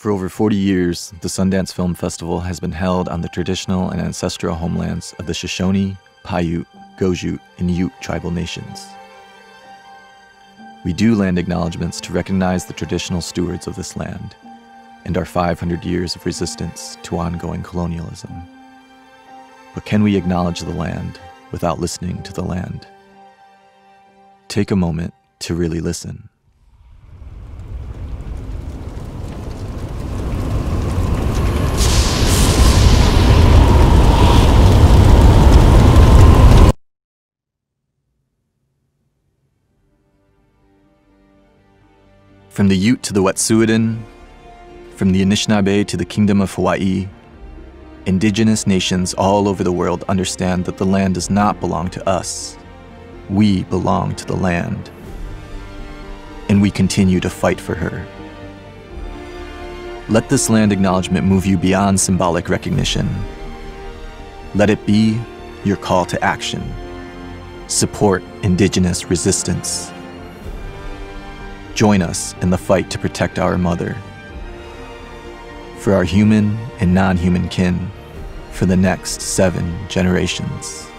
For over 40 years, the Sundance Film Festival has been held on the traditional and ancestral homelands of the Shoshone, Paiute, Goshute, and Ute tribal nations. We do land acknowledgments to recognize the traditional stewards of this land and our 500 years of resistance to ongoing colonialism. But can we acknowledge the land without listening to the land? Take a moment to really listen. From the Ute to the Wet'suwet'en, from the Anishinaabe to the Kingdom of Hawaii, indigenous nations all over the world understand that the land does not belong to us. We belong to the land. And we continue to fight for her. Let this land acknowledgement move you beyond symbolic recognition. Let it be your call to action. Support indigenous resistance. Join us in the fight to protect our mother. For our human and non human kin, for the next seven generations.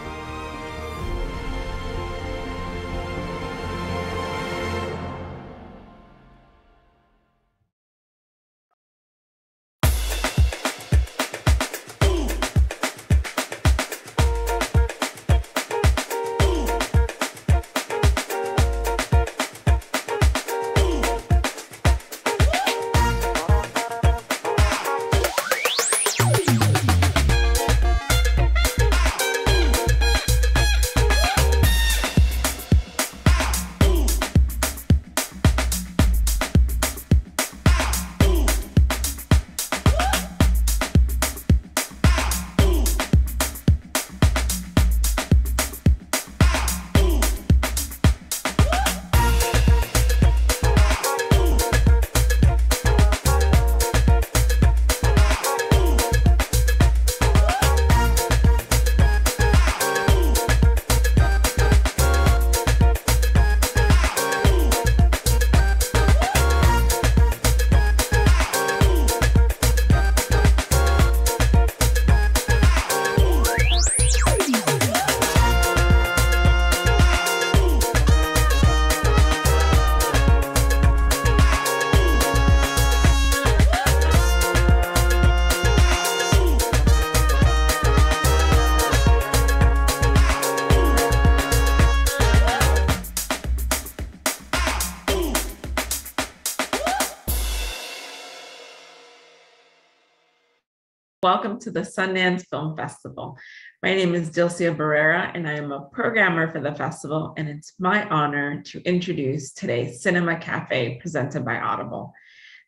To the Sundance Film Festival. My name is Dilcia Barrera, and I am a programmer for the festival, and it's my honor to introduce today's Cinema Cafe presented by Audible.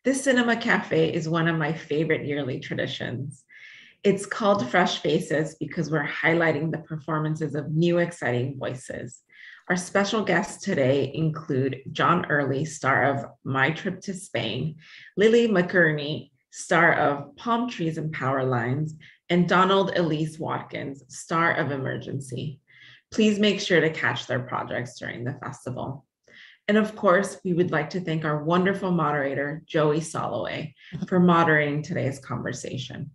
This Cinema Cafe is one of my favorite yearly traditions. It's called Fresh Faces because we're highlighting the performances of new, exciting voices. Our special guests today include John Early, star of My Trip to Spain, Lily McInerney, star of Palm Trees and Power Lines, and Donald Elise Watkins, star of Emergency. Please make sure to catch their projects during the festival. And of course, we would like to thank our wonderful moderator, Joey Soloway, for moderating today's conversation.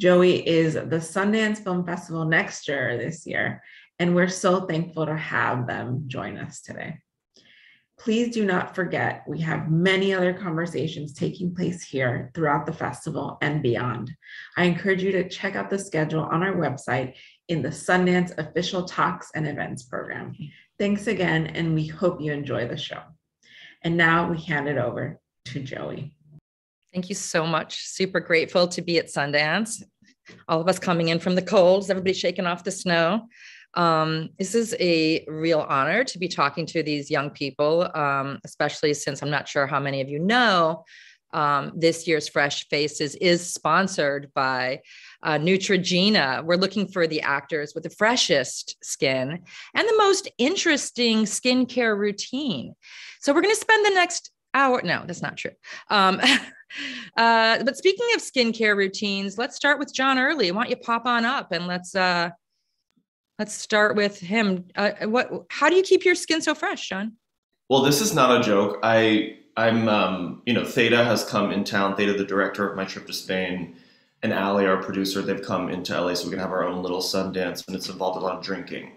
Joey is the Sundance Film Festival next year this year, and we're so thankful to have them join us today. Please do not forget, we have many other conversations taking place here throughout the festival and beyond. I encourage you to check out the schedule on our website in the Sundance Official Talks and Events program. Thanks again, and we hope you enjoy the show. And now we hand it over to Joey. Thank you so much. Super grateful to be at Sundance. All of us coming in from the colds, everybody shaking off the snow. Um, this is a real honor to be talking to these young people, um, especially since I'm not sure how many of you know. Um, this year's Fresh Faces is sponsored by uh, Neutrogena. We're looking for the actors with the freshest skin and the most interesting skincare routine. So we're going to spend the next hour. No, that's not true. Um, uh, but speaking of skincare routines, let's start with John Early. Why don't you pop on up and let's uh, let's start with him. Uh, what? How do you keep your skin so fresh, John? Well, this is not a joke. I I'm, um, you know, Theda has come in town. Theda, the director of my trip to Spain, and Ali, our producer, they've come into LA so we can have our own little Sundance, and it's involved a lot of drinking.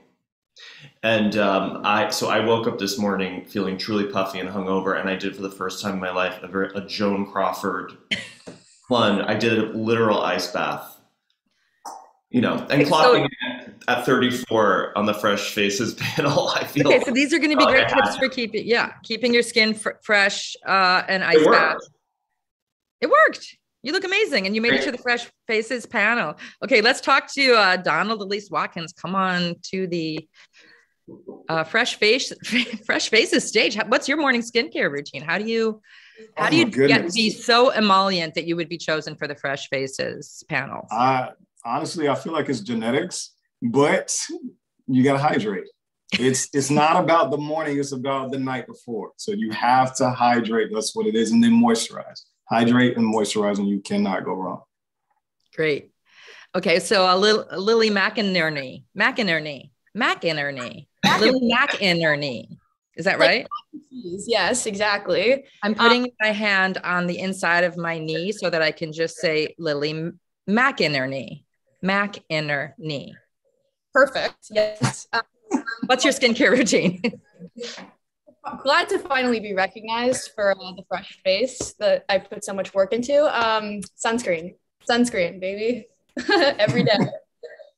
And um, I, so I woke up this morning feeling truly puffy and hungover, and I did for the first time in my life a, very, a Joan Crawford one. I did a literal ice bath you know, and clocking so, at 34 on the Fresh Faces panel, I feel. Okay, so these are going to be great tips for keeping, yeah, keeping your skin fr- fresh uh, and ice bath. It worked. You look amazing, and you made great. it to the Fresh Faces panel. Okay, let's talk to uh, Donald Elise Watkins. Come on to the uh, Fresh Face Fresh Faces stage. What's your morning skincare routine? How do you how oh do you get to be so emollient that you would be chosen for the Fresh Faces panel? Uh, honestly, I feel like it's genetics, but you got to hydrate. It's it's not about the morning; it's about the night before. So you have to hydrate. That's what it is, and then moisturize. Hydrate and moisturize, and you cannot go wrong. Great. Okay, so a little Lily McInerney, McInerney, McInerney, Lily McInerney. Is that right? yes, exactly. I'm putting um, my hand on the inside of my knee so that I can just say Lily McInerney. Mac inner knee. Perfect. Yes. Um, What's your skincare routine? glad to finally be recognized for uh, the fresh face that I put so much work into. Um, sunscreen, sunscreen, baby, every day.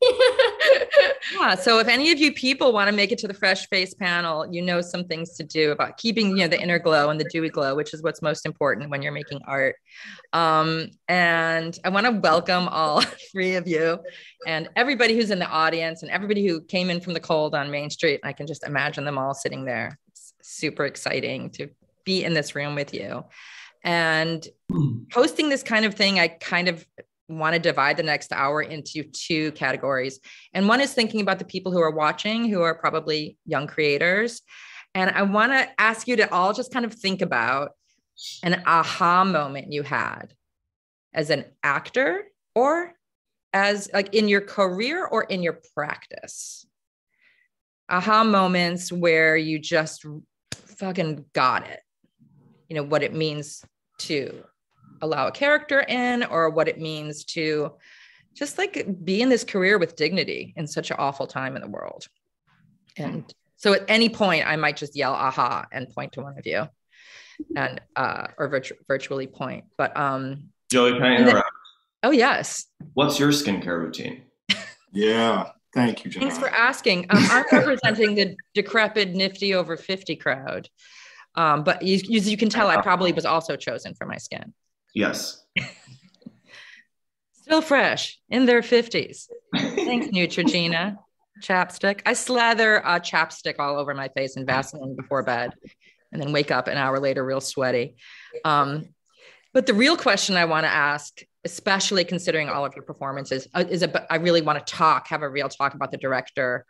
yeah. So if any of you people want to make it to the fresh face panel, you know some things to do about keeping you know the inner glow and the dewy glow, which is what's most important when you're making art. Um, and I want to welcome all three of you and everybody who's in the audience and everybody who came in from the cold on Main Street. I can just imagine them all sitting there. It's super exciting to be in this room with you. And hosting this kind of thing, I kind of want to divide the next hour into two categories. And one is thinking about the people who are watching, who are probably young creators. And I want to ask you to all just kind of think about an aha moment you had as an actor or as like in your career or in your practice. Aha moments where you just fucking got it. You know, what it means to allow a character in or what it means to just like be in this career with dignity in such an awful time in the world. And so at any point, I might just yell aha and point to one of you and uh or virtu- virtually point. But um Joey, can I interrupt? Then, oh yes. What's your skincare routine? yeah. Thank you, John. Thanks for asking. Um, I'm representing the decrepit, nifty over 50 crowd. Um, but you, you, you can tell I probably was also chosen for my skin. Yes. Still fresh in their 50s. Thanks, Neutrogena. Chapstick. I slather uh, chapstick all over my face and Vaseline before bed and then wake up an hour later real sweaty. Um, but the real question I want to ask, especially considering all of your performances, uh, is a, I really want to talk, have a real talk about the director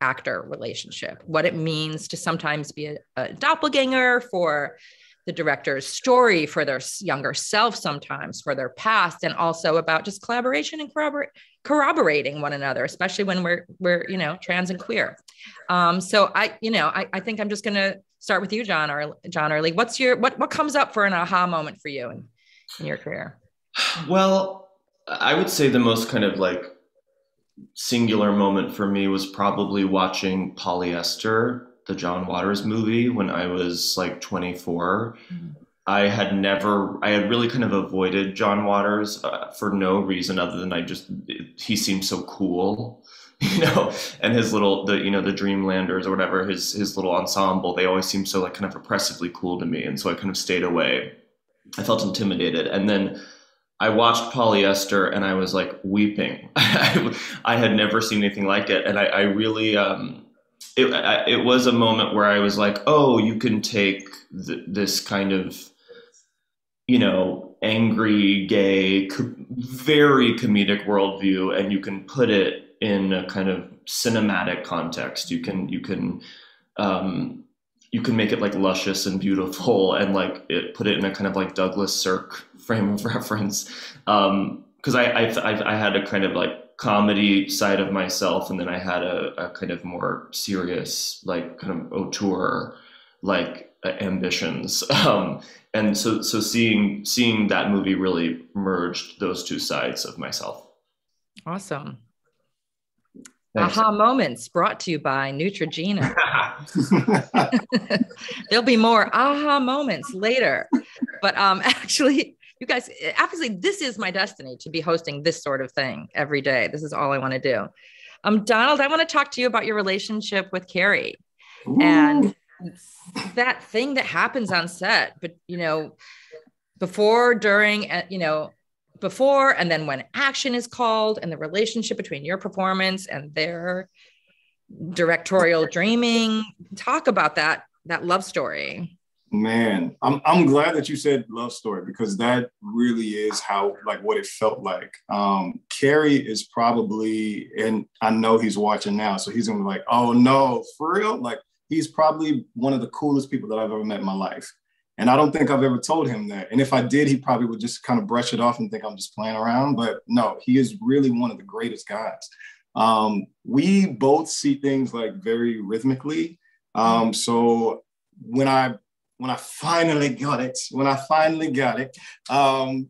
actor relationship, what it means to sometimes be a, a doppelganger for the director's story for their younger self sometimes for their past and also about just collaboration and corrobor- corroborating one another especially when we're we're you know trans and queer. Um, so i you know I, I think i'm just going to start with you john or john early. What's your what what comes up for an aha moment for you in, in your career? Well i would say the most kind of like singular moment for me was probably watching polyester the John Waters movie when I was like 24. Mm-hmm. I had never, I had really kind of avoided John Waters uh, for no reason other than I just, he seemed so cool, you know, and his little, the, you know, the Dreamlanders or whatever, his, his little ensemble, they always seemed so like kind of oppressively cool to me. And so I kind of stayed away. I felt intimidated. And then I watched Polyester and I was like weeping. I had never seen anything like it. And I, I really, um, it, it was a moment where I was like, oh, you can take th- this kind of, you know, angry, gay, co- very comedic worldview, and you can put it in a kind of cinematic context. You can you can um, you can make it like luscious and beautiful, and like it, put it in a kind of like Douglas Sirk frame of reference. Because um, I, I I had a kind of like comedy side of myself and then i had a, a kind of more serious like kind of auteur like ambitions. Um, and so so seeing seeing that movie really merged those two sides of myself. Awesome. Thanks. Aha moments brought to you by Neutrogena. There'll be more aha moments later. But um actually you guys obviously this is my destiny to be hosting this sort of thing every day. This is all I want to do. Um Donald, I want to talk to you about your relationship with Carey and that thing that happens on set but you know before during uh, you know before and then when action is called and the relationship between your performance and their directorial dreaming talk about that that love story Man, I'm I'm glad that you said love story because that really is how like what it felt like. Um, Carey is probably, and I know he's watching now, so he's gonna be like, "Oh no, for real!" Like he's probably one of the coolest people that I've ever met in my life. And I don't think I've ever told him that. And if I did, he probably would just kind of brush it off and think I'm just playing around. But no, he is really one of the greatest guys. Um, we both see things like very rhythmically. Um, so when I when I finally got it, when I finally got it, um,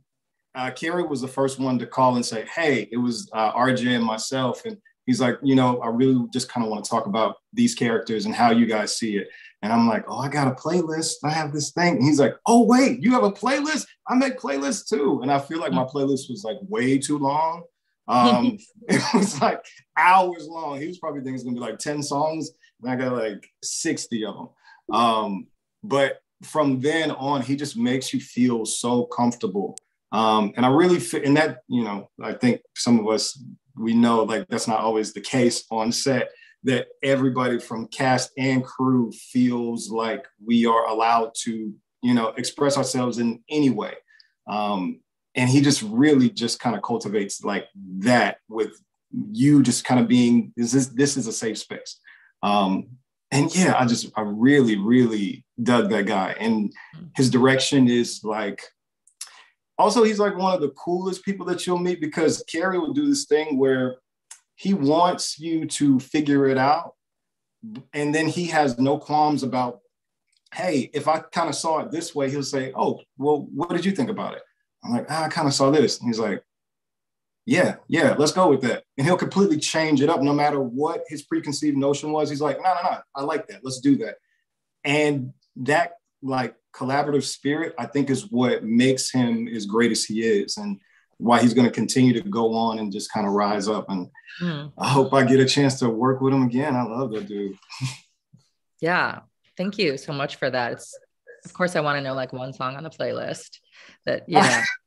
uh, Carey was the first one to call and say, "Hey, it was uh, RJ and myself," and he's like, you know, I really just kind of want to talk about these characters and how you guys see it. And I'm like, oh, I got a playlist. I have this thing. And he's like, oh, wait, you have a playlist? I make playlists too. And I feel like my playlist was like way too long. Um, it was like hours long. He was probably thinking it's gonna be like 10 songs, and I got like 60 of them. Um, but from then on, he just makes you feel so comfortable. Um, and I really in that, you know, I think some of us we know like that's not always the case on set that everybody from cast and crew feels like we are allowed to you know express ourselves in any way um, and he just really just kind of cultivates like that with you just kind of being this is this is a safe space um, and yeah i just i really really dug that guy. And his direction is like also he's like one of the coolest people that you'll meet because Carey will do this thing where he wants you to figure it out. And then he has no qualms about hey if i kind of saw it this way he'll say oh well what did you think about it? I'm like ah, i kind of saw this. And he's like yeah yeah let's go with that and he'll completely change it up no matter what his preconceived notion was he's like no no no i like that let's do that and that like collaborative spirit, I think is what makes him as great as he is and why he's going to continue to go on and just kind of rise up. And mm. I hope I get a chance to work with him again. I love that dude. yeah. Thank you so much for that. It's, of course, I want to know like one song on the playlist that, you know,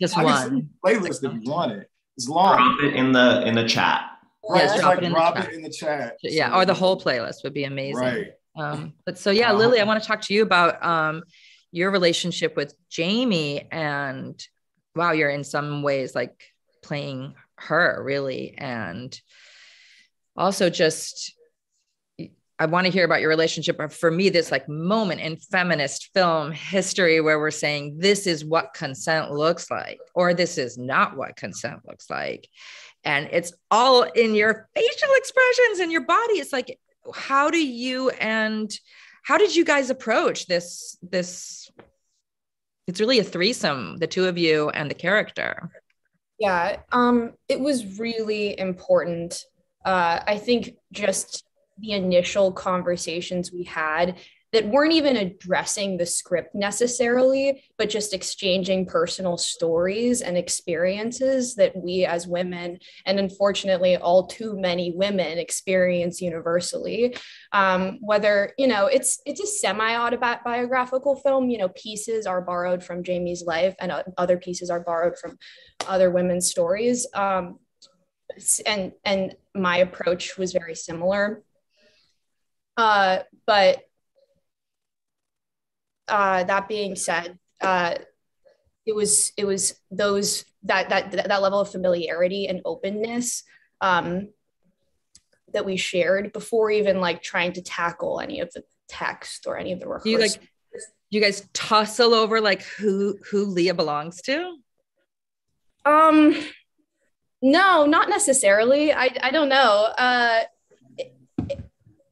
just one playlist if you want it. It's long. Drop it in the, in the chat. Right. Yeah, drop, like, it, in drop it in the chat. Yeah. So, or the whole playlist would be amazing. Right. Um, but so yeah, Lily, I want to talk to you about um, your relationship with Jamie, and wow, you're in some ways like playing her really, and also just I want to hear about your relationship. But for me, this like moment in feminist film history where we're saying this is what consent looks like, or this is not what consent looks like. And it's all in your facial expressions and your body. It's like how do you and how did you guys approach this this it's really a threesome the two of you and the character yeah um it was really important uh i think just the initial conversations we had that weren't even addressing the script necessarily, but just exchanging personal stories and experiences that we as women, and unfortunately, all too many women experience universally. Um, whether you know it's it's a semi-autobiographical film, you know, pieces are borrowed from Jamie's life, and other pieces are borrowed from other women's stories. Um, and and my approach was very similar. Uh, but uh, that being said, uh, it was it was those that that that level of familiarity and openness um, that we shared before even like trying to tackle any of the text or any of the. Do you like you guys tussle over like who who Leah belongs to? Um, no, not necessarily. I I don't know. Uh,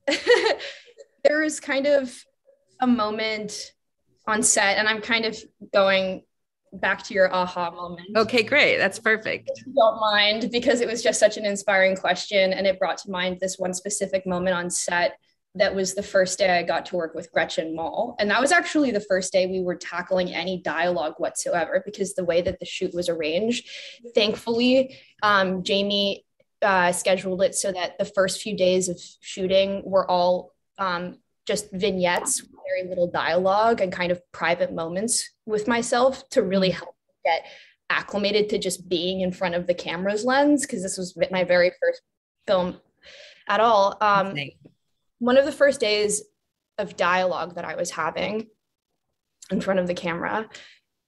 there is kind of a moment on set, and I'm kind of going back to your aha moment. Okay, great. That's perfect. Don't mind, because it was just such an inspiring question, and it brought to mind this one specific moment on set that was the first day I got to work with Gretchen Mol. And that was actually the first day we were tackling any dialogue whatsoever because the way that the shoot was arranged. Thankfully, um, Jamie uh, scheduled it so that the first few days of shooting were all um, just vignettes, very little dialogue, and kind of private moments with myself to really help get acclimated to just being in front of the camera's lens because this was my very first film at all. Um, one of the first days of dialogue that I was having in front of the camera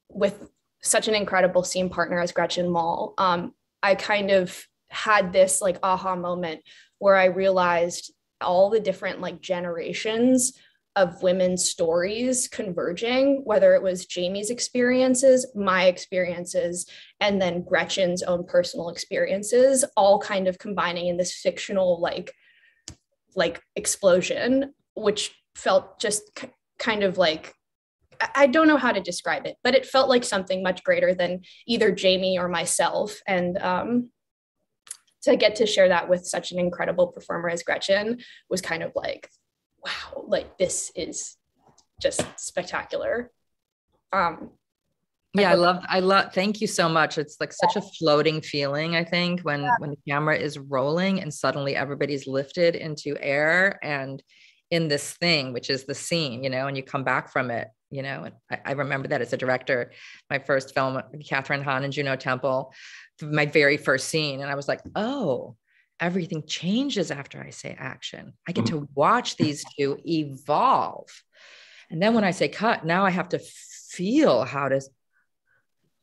with such an incredible scene partner as Gretchen Mol, um, I kind of had this like aha moment where I realized all the different like generations of women's stories converging, whether it was Jamie's experiences, my experiences, and then Gretchen's own personal experiences, all kind of combining in this fictional like like explosion, which felt just kind of like I don't know how to describe it, but it felt like something much greater than either Jamie or myself. And um, to get to share that with such an incredible performer as Gretchen was kind of like, wow, like this is just spectacular. Um, yeah, I love, I love, thank you so much. It's like such a floating feeling, I think, when Yeah. when the camera is rolling and suddenly everybody's lifted into air and in this thing, which is the scene, you know, and you come back from it, you know. And I, I remember that as a director, my first film, Kathryn Hahn and Juno Temple, my very first scene. And I was like, oh, everything changes after I say action. I get mm. to watch these two evolve. And then when I say cut, now I have to feel how to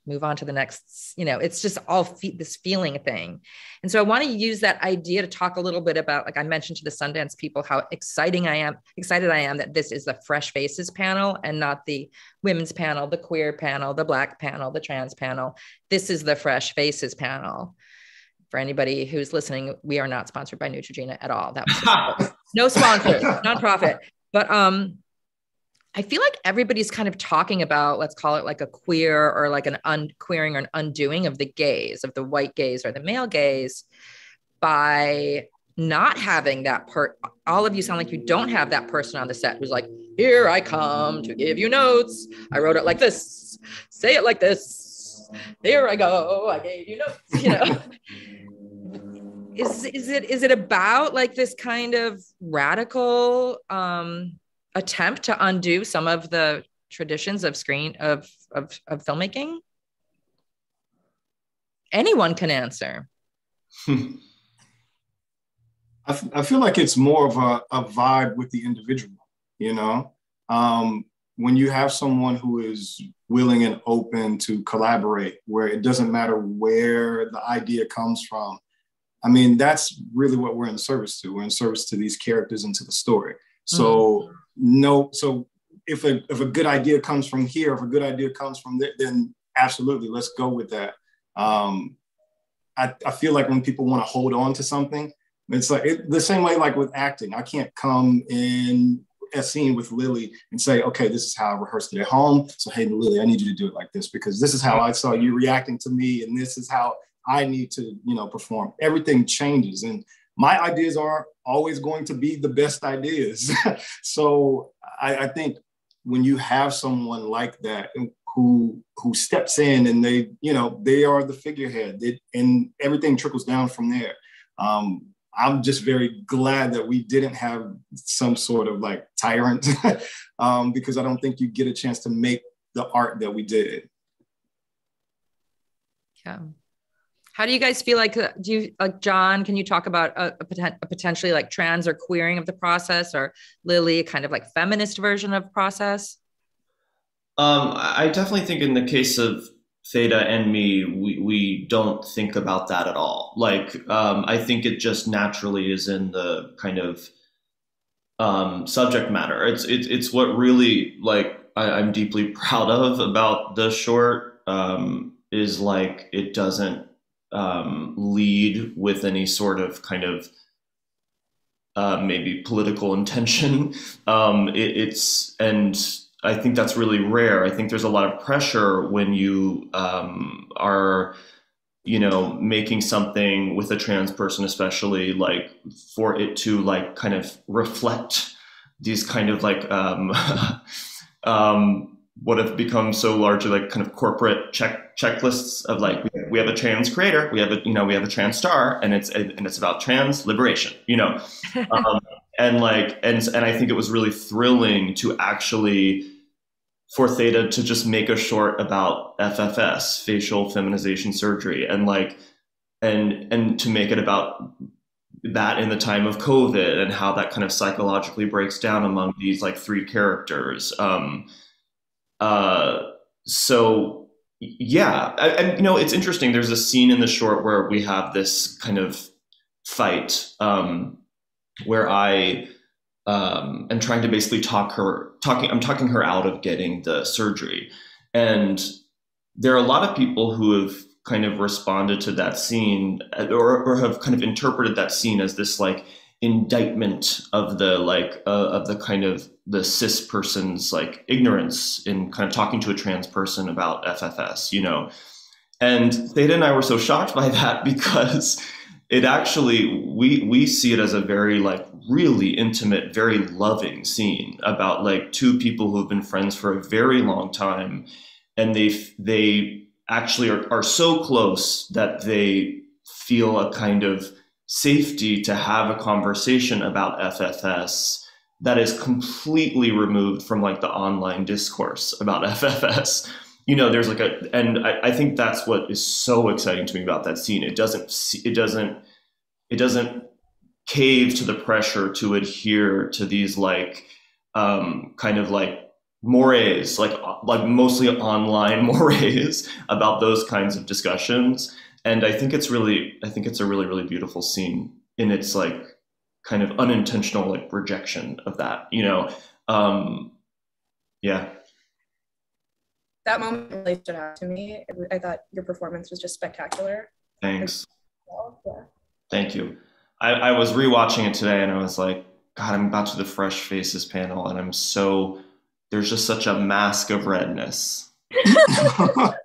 move on to the next you know it's just all fe- this feeling thing. And so i want to use that idea to talk a little bit about like i mentioned to the sundance people how exciting i am excited i am that this is the fresh faces panel and not the women's panel the queer panel the black panel the trans panel. This is the fresh faces panel. For anybody who's listening we are not sponsored by neutrogena at all. That was no sponsors nonprofit. But um I feel like everybody's kind of talking about, let's call it like a queer or like an unqueering or an undoing of the gaze, of the white gaze or the male gaze by not having that part. All of you sound like you don't have that person on the set who's like, here I come to give you notes. I wrote it like this, say it like this. Here I go. I gave you notes, you know. is is it is it about like this kind of radical um attempt to undo some of the traditions of screen of of, of filmmaking anyone can answer I, f- I feel like it's more of a, a vibe with the individual, you know? Um, when you have someone who is willing and open to collaborate, where it doesn't matter where the idea comes from. I mean, that's really what we're in service to. We're in service to these characters and to the story. So, no, so if a, if a good idea comes from here, if a good idea comes from there, then absolutely, let's go with that. Um, I, I feel like when people want to hold on to something, it's like it, the same way like with acting. I can't come in a scene with Lily and say, okay, this is how I rehearsed it at home. So hey, Lily, I need you to do it like this because this is how I saw you reacting to me, and this is how I need to, you know, perform. Everything changes, and my ideas are always going to be the best ideas. so I, I think when you have someone like that who who steps in and they, you know, they are the figurehead, it, and everything trickles down from there. Um, I'm just very glad that we didn't have some sort of like tyrant um, because I don't think you get a chance to make the art that we did. yeah how do you guys feel like uh, do you like john can you talk about a, a, poten- a potentially like trans or queering of the process or lily a kind of like feminist version of process Um, I definitely think in the case of Theda and me, we, we don't think about that at all. Like, um, I think it just naturally is in the kind of um, subject matter. It's, it's, it's what really, like, I, I'm deeply proud of about the short um, is like, it doesn't um, lead with any sort of kind of uh, maybe political intention. Um, it, it's and I think that's really rare. I think there's a lot of pressure when you um, are, you know, making something with a trans person, especially like for it to like kind of reflect these kind of like um, um, what have become so largely like kind of corporate check checklists of like we have a trans creator, we have a you know we have a trans star, and it's and it's about trans liberation, you know, um, and like and and I think it was really thrilling to actually for Theda to just make a short about FFS, facial feminization surgery, and like and and to make it about that in the time of COVID and how that kind of psychologically breaks down among these like three characters. Um, uh, so yeah, and you know, it's interesting. There's a scene in the short where we have this kind of fight um, where I um, am trying to basically talk her, talking, I'm talking her out of getting the surgery, and there are a lot of people who have kind of responded to that scene or, or have kind of interpreted that scene as this like indictment of the like uh, of the kind of the cis person's like ignorance in kind of talking to a trans person about FFS, you know. And Theda and I were so shocked by that because it actually we we see it as a very like really intimate, very loving scene about like two people who have been friends for a very long time, and they they actually are, are so close that they feel a kind of safety to have a conversation about FFS that is completely removed from like the online discourse about FFS. You know, there's like a, and I, I think that's what is so exciting to me about that scene. It doesn't, it doesn't, it doesn't cave to the pressure to adhere to these like, um, kind of like mores, like like mostly online mores about those kinds of discussions. And I think it's really, I think it's a really, really beautiful scene in its like kind of unintentional like rejection of that, you know. Um, yeah. That moment really stood out to me. I thought your performance was just spectacular. Thanks. Yeah. Thank you. I, I was rewatching it today and I was like, God, I'm about to the Fresh Faces panel and I'm so there's just such a mask of redness. what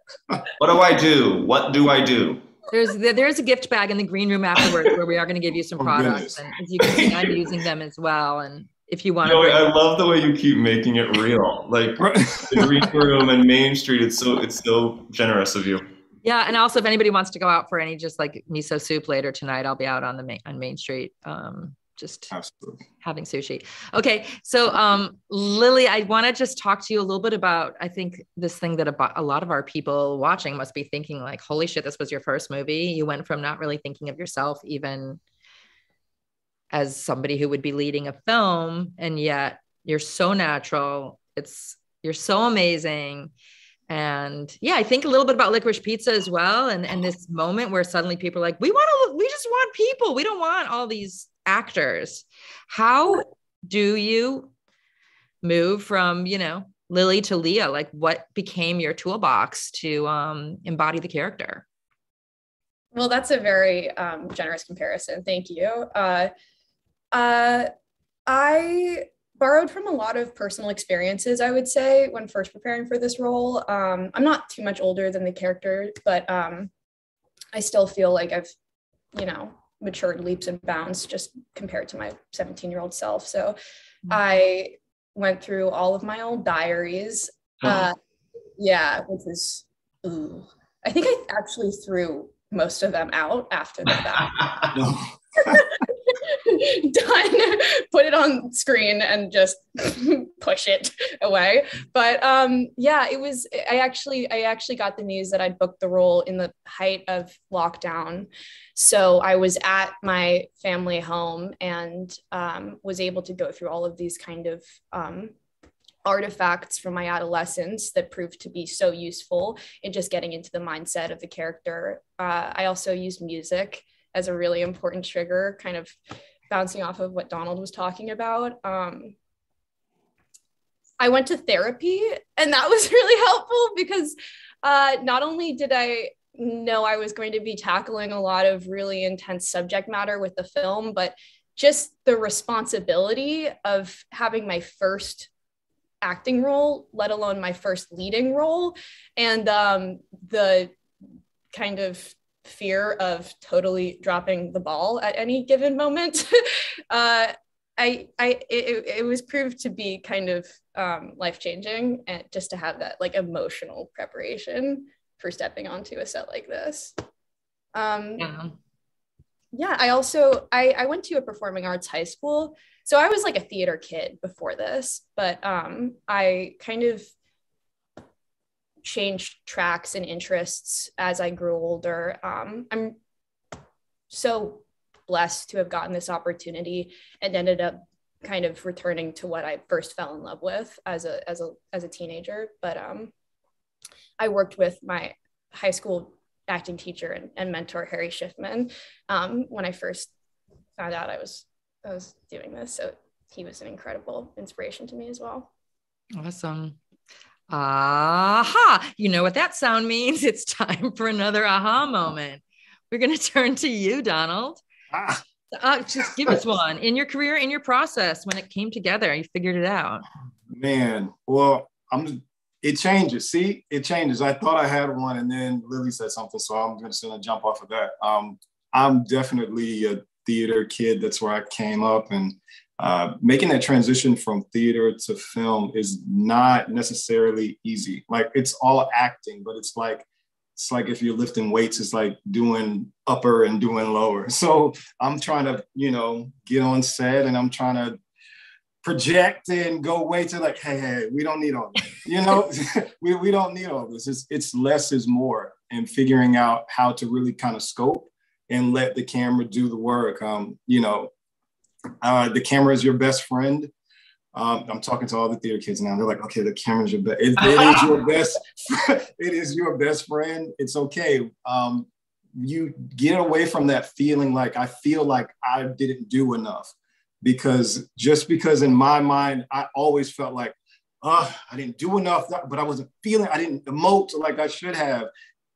do I do? What do I do? There's there's a gift bag in the green room afterwards where we are going to give you some oh, products, and as you can see, I'm using them as well. And if you want, to, I love the way you keep making it real. Like the green room and Main Street, it's so it's so generous of you. Yeah, and also if anybody wants to go out for any just like miso soup later tonight, I'll be out on the main on Main Street. Um, just Absolutely. having sushi. Okay, so um, Lily, I want to just talk to you a little bit about. I think this thing that a, a lot of our people watching must be thinking, like, "Holy shit, this was your first movie." You went from not really thinking of yourself even as somebody who would be leading a film, and yet you're so natural. It's you're so amazing. And yeah, I think a little bit about licorice pizza as well. And, and this moment where suddenly people are like, we want to, we just want people. We don't want all these actors. How do you move from, you know, Lily to Leah? Like what became your toolbox to um, embody the character? Well, that's a very um, generous comparison. Thank you. Uh, uh, I borrowed from a lot of personal experiences, I would say, when first preparing for this role. Um, I'm not too much older than the character, but um, I still feel like I've, you know, matured leaps and bounds just compared to my 17 year old self. So mm-hmm. I went through all of my old diaries. Uh, yeah, which is, ooh. I think I actually threw most of them out after the fact. done put it on screen and just push it away. But um yeah it was i actually i actually got the news that i'd booked the role in the height of lockdown. So i was at my family home and um, was able to go through all of these kind of um, artifacts from my adolescence that proved to be so useful in just getting into the mindset of the character. Uh, i also used music as a really important trigger kind of bouncing off of what Donald was talking about, um, I went to therapy, and that was really helpful because uh, not only did I know I was going to be tackling a lot of really intense subject matter with the film, but just the responsibility of having my first acting role, let alone my first leading role, and um, the kind of fear of totally dropping the ball at any given moment. uh, I, I, it, it was proved to be kind of um, life changing, and just to have that like emotional preparation for stepping onto a set like this. Um, yeah. yeah, I also I, I went to a performing arts high school, so I was like a theater kid before this, but um, I kind of changed tracks and interests as I grew older. Um, I'm so blessed to have gotten this opportunity and ended up kind of returning to what I first fell in love with as a as a as a teenager. But um, I worked with my high school acting teacher and, and mentor Harry Schiffman um, when I first found out I was I was doing this. So he was an incredible inspiration to me as well. Awesome. Aha. You know what that sound means? It's time for another aha moment. We're going to turn to you, Donald. Ah. Uh, just give us one in your career, in your process when it came together, you figured it out. Man, well, I'm. It changes. See, it changes. I thought I had one, and then Lily said something, so I'm just gonna jump off of that. Um, I'm definitely a theater kid. That's where I came up, and uh, making that transition from theater to film is not necessarily easy. Like it's all acting, but it's like it's like if you're lifting weights, it's like doing upper and doing lower. So I'm trying to, you know, get on set and I'm trying to project and go way to like, hey, hey, we don't need all this. You know, we, we don't need all this. It's it's less is more and figuring out how to really kind of scope and let the camera do the work. Um, you know, uh, the camera is your best friend. Um, I'm talking to all the theater kids now. They're like, okay, the camera's your best. It, it is your best. it is your best friend. It's okay. Um, you get away from that feeling like I feel like I didn't do enough because just because in my mind I always felt like, oh, I didn't do enough, but I wasn't feeling. I didn't emote like I should have.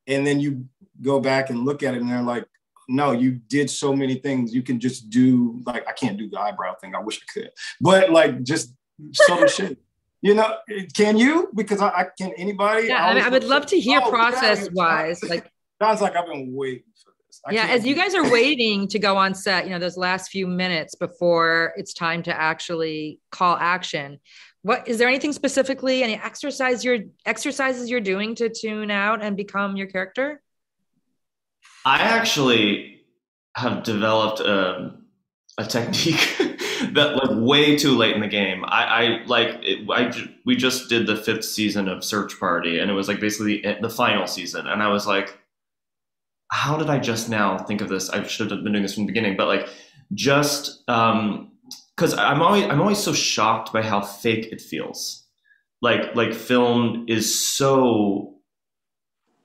And then you go back and look at it, and they're like, no, you did so many things. You can just do like I can't do the eyebrow thing. I wish I could, but like just subtle shit. You know, can you? Because I, I can anybody. Yeah, I, I would love to hear oh, process wise. Like sounds like I've been waiting for this. I yeah, as you guys are waiting to go on set, you know, those last few minutes before it's time to actually call action. What is there anything specifically, any exercise you're exercises you're doing to tune out and become your character? I actually have developed a, a technique that like way too late in the game. I, I like it, I we just did the fifth season of Search Party, and it was like basically the, the final season, and I was like, how did I just now think of this? I should have been doing this from the beginning, but like just um because I'm always I'm always so shocked by how fake it feels. Like like film is so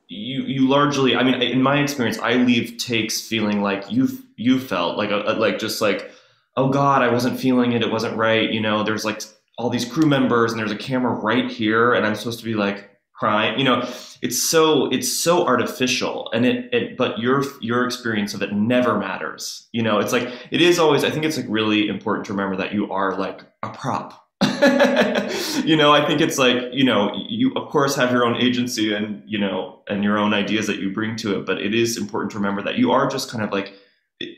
you you largely i mean in my experience i leave takes feeling like you've you felt like a, a, like just like oh god i wasn't feeling it it wasn't right you know there's like all these crew members and there's a camera right here and i'm supposed to be like crying you know it's so it's so artificial and it, it but your your experience of it never matters you know it's like it is always i think it's like really important to remember that you are like a prop you know, I think it's like, you know, you of course have your own agency and, you know, and your own ideas that you bring to it, but it is important to remember that you are just kind of like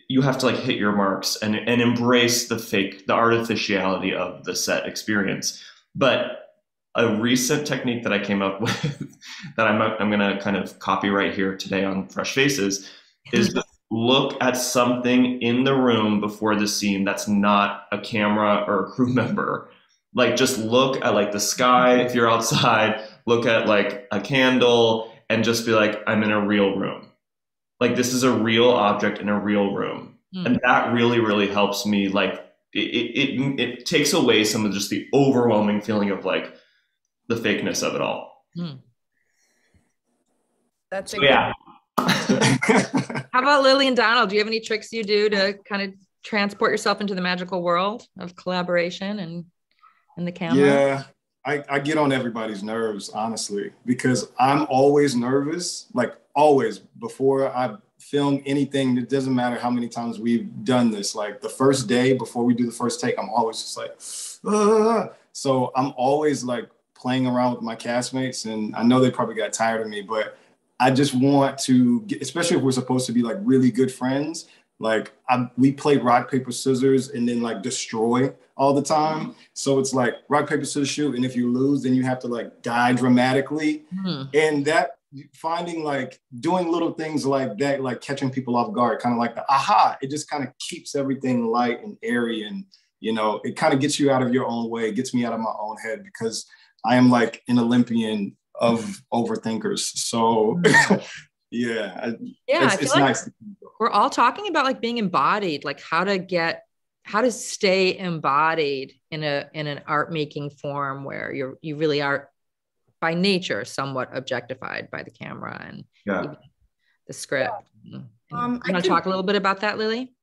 you have to like hit your marks and and embrace the fake, the artificiality of the set experience. But a recent technique that I came up with that I'm I'm going to kind of copyright here today on Fresh Faces is look at something in the room before the scene that's not a camera or a crew member like just look at like the sky if you're outside look at like a candle and just be like i'm in a real room. Like this is a real object in a real room. Mm. and that really really helps me like it, it it takes away some of just the overwhelming feeling of like the fakeness of it all. Mm. that's so, yeah. how about lily and donald? Do you have any tricks you do to kind of transport yourself into the magical world of collaboration and in the camera? Yeah, I, I get on everybody's nerves, honestly, because I'm always nervous, like always before I film anything, it doesn't matter how many times we've done this. Like the first day before we do the first take, I'm always just like, ah. so I'm always like playing around with my castmates, and I know they probably got tired of me, but I just want to, get, especially if we're supposed to be like really good friends. Like I, we played rock paper scissors and then like destroy all the time. So it's like rock paper scissors shoot, and if you lose, then you have to like die dramatically, mm. and that finding like doing little things like that, like catching people off guard, kind of like the aha, it just kind of keeps everything light and airy. And, you know, it kind of gets you out of your own way, it gets me out of my own head because I am like an Olympian of overthinkers. So, yeah. Yeah. It's, it's like nice. We're all talking about like being embodied, like how to get how to stay embodied in a in an art making form where you're you really are by nature somewhat objectified by the camera and yeah. the script. Yeah. Um, you want to talk a little bit about that, Lily?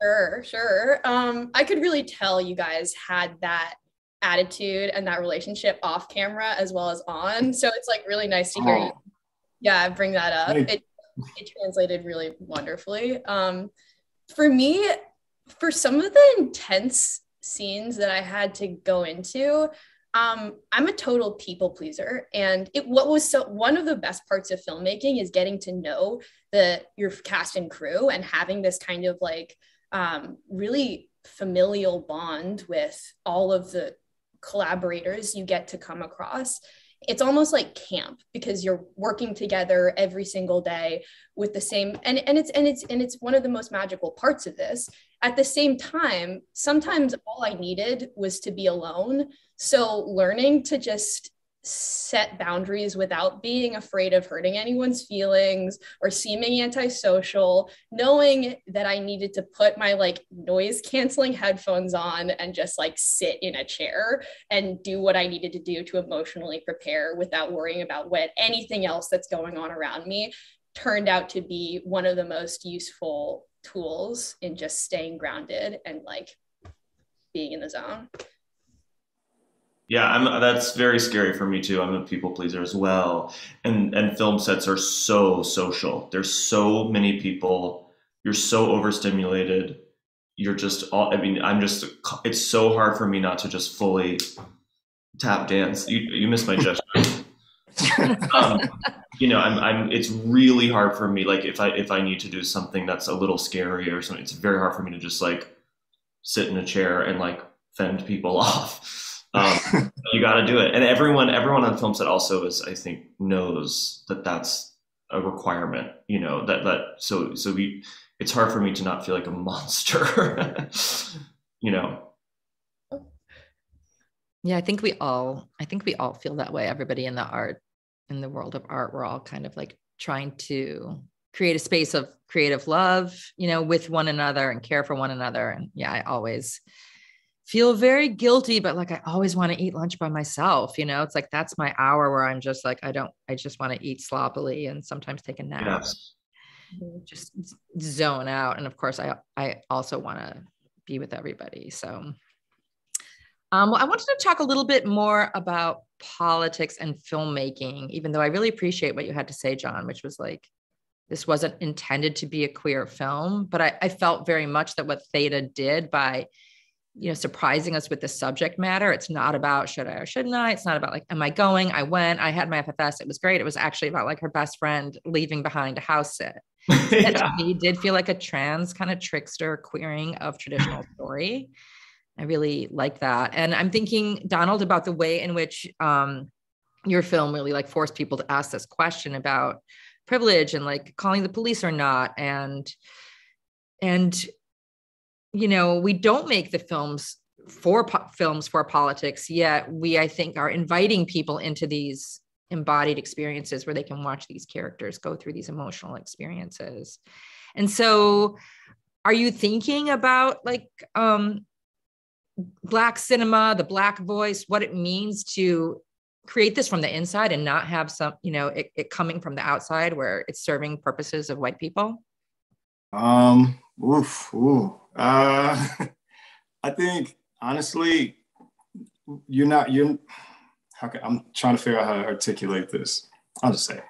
Sure, sure. Um, I could really tell you guys had that attitude and that relationship off camera as well as on. So it's like really nice to hear oh. you. Yeah, bring that up. It it translated really wonderfully. Um, for me, for some of the intense scenes that I had to go into, um, I'm a total people pleaser, and it what was so one of the best parts of filmmaking is getting to know the your cast and crew and having this kind of like um, really familial bond with all of the collaborators you get to come across it's almost like camp because you're working together every single day with the same and, and it's and it's and it's one of the most magical parts of this. At the same time sometimes all i needed was to be alone. So learning to just set boundaries without being afraid of hurting anyone's feelings or seeming antisocial knowing that i needed to put my like noise canceling headphones on and just like sit in a chair and do what i needed to do to emotionally prepare without worrying about what anything else that's going on around me turned out to be one of the most useful tools in just staying grounded and like being in the zone yeah, I'm, that's very scary for me too. I'm a people pleaser as well, and and film sets are so social. There's so many people. You're so overstimulated. You're just all. I mean, I'm just. It's so hard for me not to just fully tap dance. You you missed my gesture. um, you know, I'm, I'm. It's really hard for me. Like if I if I need to do something that's a little scary or something, it's very hard for me to just like sit in a chair and like fend people off um, you got to do it. And everyone, everyone on film set also is, I think, knows that that's a requirement. You know that that so so we. It's hard for me to not feel like a monster. you know. Yeah, I think we all. I think we all feel that way. Everybody in the art, in the world of art, we're all kind of like trying to create a space of creative love, you know, with one another and care for one another. And yeah, I always feel very guilty, but like I always want to eat lunch by myself. You know, it's like that's my hour where I'm just like, I don't, I just want to eat sloppily and sometimes take a nap. Yes. Just zone out. And of course, I I also want to be with everybody. So um, well, I wanted to talk a little bit more about politics and filmmaking, even though I really appreciate what you had to say, John, which was like, this wasn't intended to be a queer film, but I, I felt very much that what Theda did by you know surprising us with the subject matter. It's not about should i or shouldn't i. It's not about like am i going? I went. I had my ffs it was great. It was actually about like her best friend leaving behind a house sit. Yeah. he did feel like a trans kind of trickster queering of traditional story. I really like that. And i'm thinking donald about the way in which um, your film really like forced people to ask this question about privilege and like calling the police or not. And and you know, we don't make the films for po- films for politics yet we i think are inviting people into these embodied experiences where they can watch these characters go through these emotional experiences. And so are you thinking about like um black cinema the black voice what it means to create this from the inside and not have some you know it, it coming from the outside where it's serving purposes of white people? Um oof, ooh. Uh, I think honestly, you're not you're. How can, I'm trying to figure out how to articulate this. I'll just say,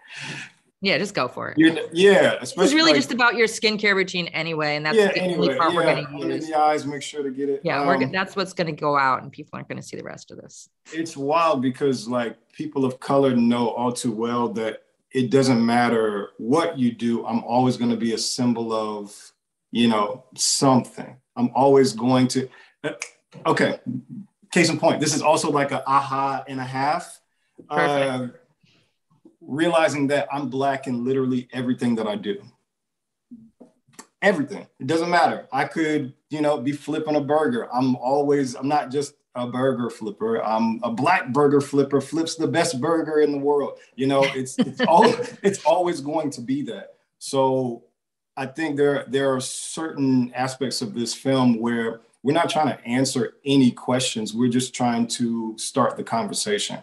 Yeah, just go for it. You're, yeah, it's really like, just about your skincare routine anyway, and that's yeah, the anyway, only part yeah, we're going to use. the eyes, make sure to get it. Yeah, um, we're that's what's going to go out, and people aren't going to see the rest of this. It's wild because like people of color know all too well that it doesn't matter what you do. I'm always going to be a symbol of, you know, something. I'm always going to. Uh, okay, case in point. This is also like a aha and a half. Uh, realizing that I'm black in literally everything that I do. Everything. It doesn't matter. I could, you know, be flipping a burger. I'm always, I'm not just a burger flipper. I'm a black burger flipper, flips the best burger in the world. You know, it's it's all it's always going to be that. So I think there there are certain aspects of this film where we're not trying to answer any questions. We're just trying to start the conversation.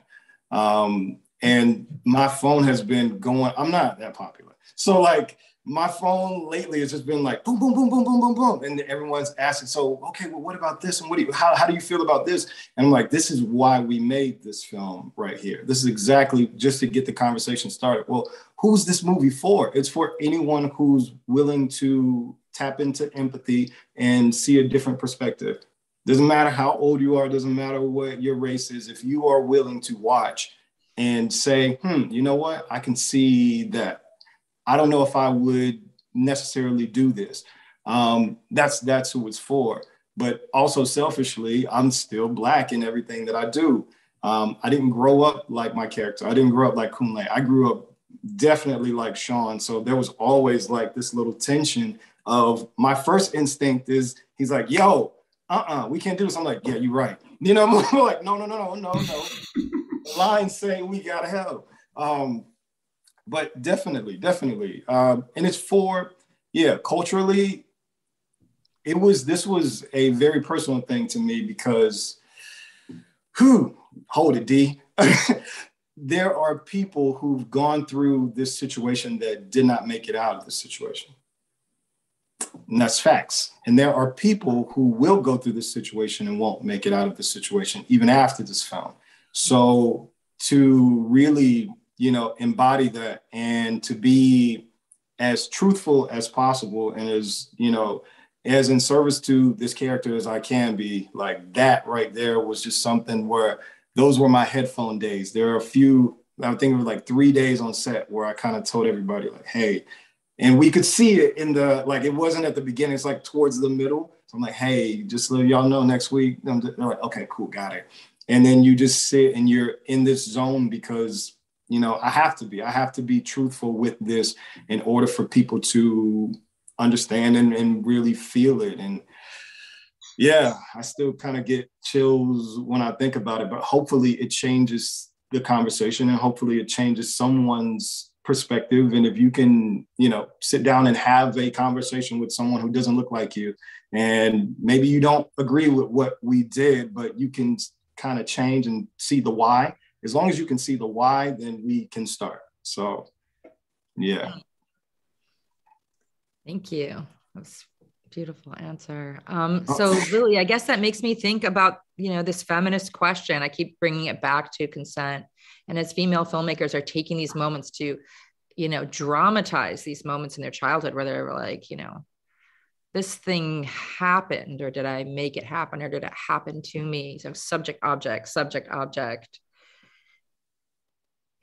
Um, and my phone has been going i'm not that popular so like my phone lately has just been like boom boom boom boom boom boom boom. And everyone's asking so okay well what about this? And what do you how, how do you feel about this? And i'm like this is why we made this film right here. This is exactly just to get the conversation started. Well who's this movie for? It's for anyone who's willing to tap into empathy and see a different perspective. Doesn't matter how old you are doesn't matter what your race is if you are willing to watch and say, hmm, you know what? I can see that. I don't know if I would necessarily do this. Um, that's that's who it's for. But also selfishly, I'm still black in everything that I do. Um, I didn't grow up like my character. I didn't grow up like Kunle. I grew up definitely like Sean. So there was always like this little tension of my first instinct is he's like, yo, uh-uh, we can't do this. I'm like, yeah, you're right. You know, I'm like, no, no, no, no, no, no line saying we got to help. Um, but definitely, definitely. Um, and it's for, yeah, culturally, it was, this was a very personal thing to me because, who, hold it, D. there are people who've gone through this situation that did not make it out of the situation. And that's facts. And there are people who will go through this situation and won't make it out of the situation, even after this film. So to really, you know, embody that and to be as truthful as possible and as, you know, as in service to this character as I can be, like that right there was just something where those were my headphone days. There are a few, I think it was like three days on set where I kind of told everybody, like, hey, and we could see it in the, like, it wasn't at the beginning, it's like towards the middle. So I'm like, hey, just let y'all know next week. I'm like, okay, cool, got it and then you just sit and you're in this zone because you know i have to be i have to be truthful with this in order for people to understand and, and really feel it and yeah i still kind of get chills when i think about it but hopefully it changes the conversation and hopefully it changes someone's perspective and if you can you know sit down and have a conversation with someone who doesn't look like you and maybe you don't agree with what we did but you can kind of change and see the why. As long as you can see the why, then we can start. So, yeah. Thank you. That's beautiful answer. Um, oh. so, Lily, I guess that makes me think about you know this feminist question. I keep bringing it back to consent, and as female filmmakers are taking these moments to, you know, dramatize these moments in their childhood, where they're like, you know, this thing happened or did I make it happen or did it happen to me? So subject object, subject object.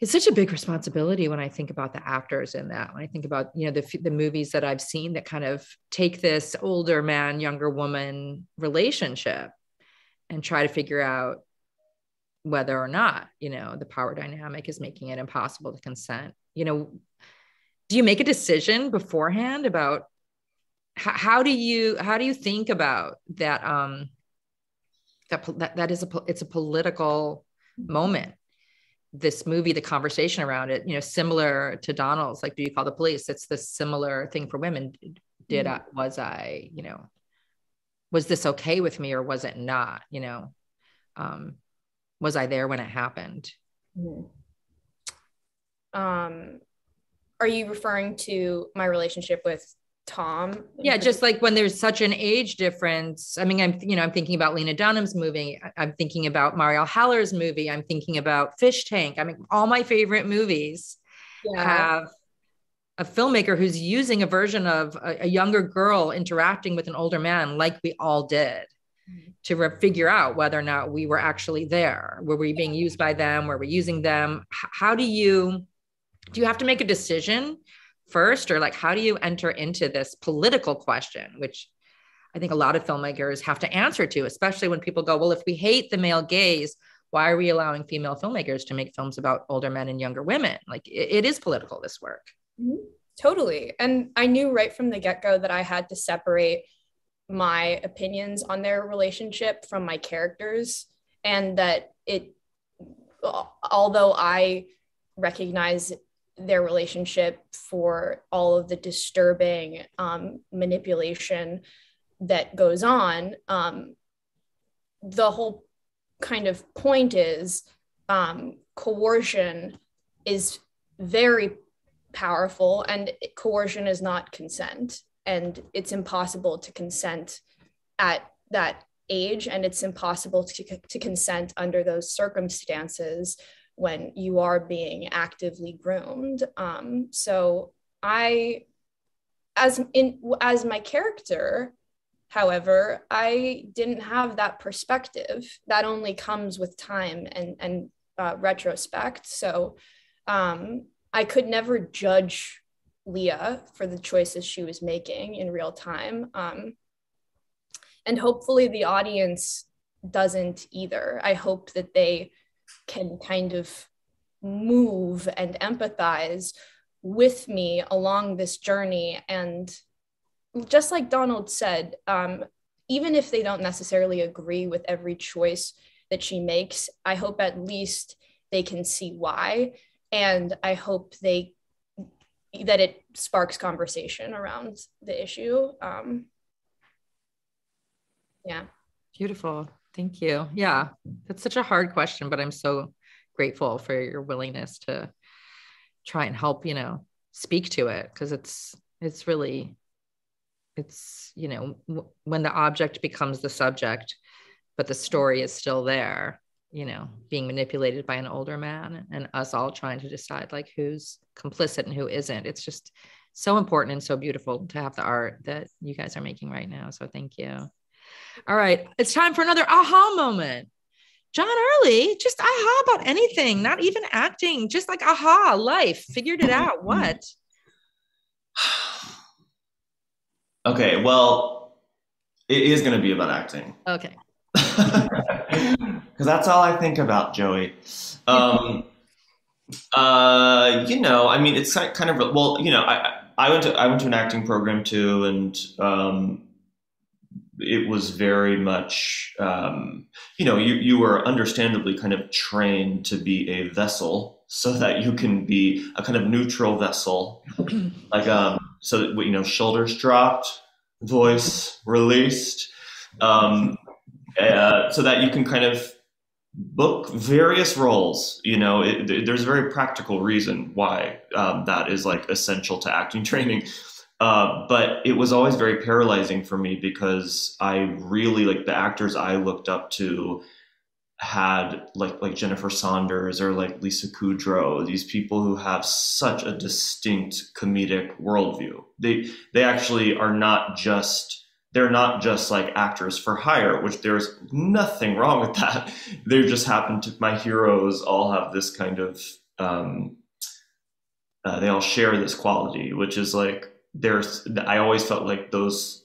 It's such a big responsibility when I think about the actors in that. When I think about you know the the movies that I've seen that kind of take this older man younger woman relationship and try to figure out whether or not you know the power dynamic is making it impossible to consent. You know, do you make a decision beforehand about how do you how do you think about that um that that, that is a it's a political moment this movie the conversation around it you know similar to donald's like do you call the police it's the similar thing for women did mm-hmm. i was i you know was this okay with me or was it not you know um was i there when it happened mm-hmm. um are you referring to my relationship with Tom. Yeah, just like when there's such an age difference. I mean, I'm you know I'm thinking about Lena Dunham's movie. I'm thinking about Marielle Heller's movie. I'm thinking about Fish Tank. I mean, all my favorite movies yeah. have a filmmaker who's using a version of a, a younger girl interacting with an older man, like we all did, to re- figure out whether or not we were actually there. Were we being used by them? Were we using them? H- how do you do you have to make a decision first, or like how do you enter into this political question, which I think a lot of filmmakers have to answer to, especially when people go, well, if we hate the male gaze, why are we allowing female filmmakers to make films about older men and younger women? Like it, it is political, this work. Mm-hmm. Totally. And I knew right from the get go that I had to separate my opinions on their relationship from my characters, and that it, although I recognize their relationship for all of the disturbing um, manipulation that goes on, um, the whole kind of point is um, coercion is very powerful and coercion is not consent and it's impossible to consent at that age and it's impossible to, to consent under those circumstances when you are being actively groomed um, so i as in as my character however i didn't have that perspective that only comes with time and and uh, retrospect so um, I could never judge Leah for the choices she was making in real time. Um, and hopefully the audience doesn't either. I hope that they can kind of move and empathize with me along this journey. And just like Donald said, um, even if they don't necessarily agree with every choice that she makes, I hope at least they can see why. And i hope they that it sparks conversation around the issue. Um yeah. Beautiful thank you. Yeah that's such a hard question but i'm so grateful for your willingness to try and help you know speak to it because it's it's really it's you know w- when the object becomes the subject but the story is still there you know being manipulated by an older man and us all trying to decide like who's complicit and who isn't. It's just so important and so beautiful to have the art that you guys are making right now so thank you all right it's time for another aha moment. John early just aha about anything not even acting just like aha life figured it out what? Okay well it is going to be about acting. Okay. Because that's all I think about, Joey. Um, uh, you know, I mean, it's kind of well, you know, I I went to I went to an acting program too, and um, it was very much, um, you know, you you were understandably kind of trained to be a vessel so that you can be a kind of neutral vessel, like um, so that you know, shoulders dropped, voice released. Um, uh, so that you can kind of book various roles you know it, there's a very practical reason why um, that is like essential to acting training uh, but it was always very paralyzing for me because i really like the actors i looked up to had like like jennifer saunders or like lisa kudrow these people who have such a distinct comedic worldview they they actually are not just they're not just like actors for hire, which there's nothing wrong with that. They just happen to, my heroes all have this kind of, um, uh, they all share this quality, which is like, there's, I always felt like those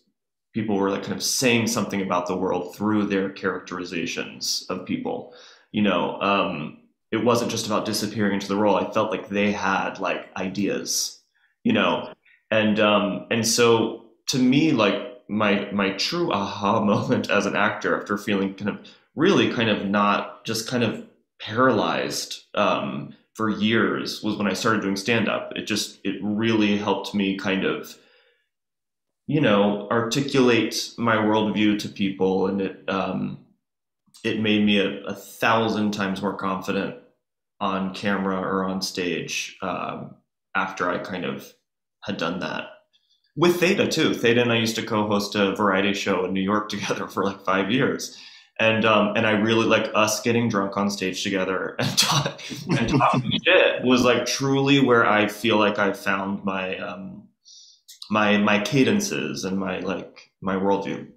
people were like kind of saying something about the world through their characterizations of people. You know, um, it wasn't just about disappearing into the role. I felt like they had like ideas, you know, and um, and so to me, like my my true aha moment as an actor after feeling kind of really kind of not just kind of paralyzed um, for years was when I started doing stand up. It just it really helped me kind of you know articulate my worldview to people, and it um, it made me a, a thousand times more confident on camera or on stage um, after I kind of had done that with Theda too. Theda and I used to co-host a variety show in New York together for like five years, and um, and I really like us getting drunk on stage together and, talk, and talking shit was like truly where I feel like I found my um, my my cadences and my like my worldview.